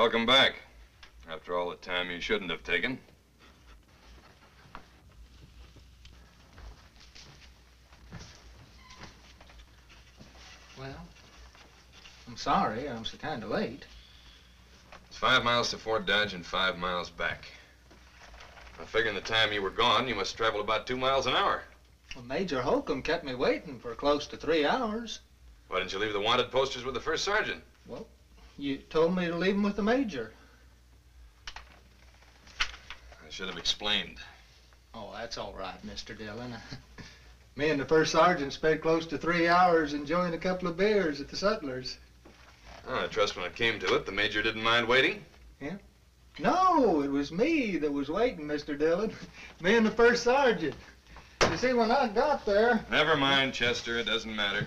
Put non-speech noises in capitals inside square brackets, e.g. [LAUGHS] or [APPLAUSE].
Welcome back. After all the time you shouldn't have taken. Well, I'm sorry. I'm so kind of late. It's five miles to Fort Dodge and five miles back. I figure in the time you were gone, you must travel about two miles an hour. Well, Major Holcomb kept me waiting for close to three hours. Why didn't you leave the wanted posters with the first sergeant? You told me to leave him with the Major. I should have explained. Oh, that's all right, Mr. Dillon. [LAUGHS] me and the first sergeant spent close to three hours enjoying a couple of beers at the Sutlers. Oh, I trust when it came to it, the major didn't mind waiting. Yeah? No, it was me that was waiting, Mr. Dillon. [LAUGHS] me and the first sergeant. You see, when I got there, Never mind, Chester. It doesn't matter.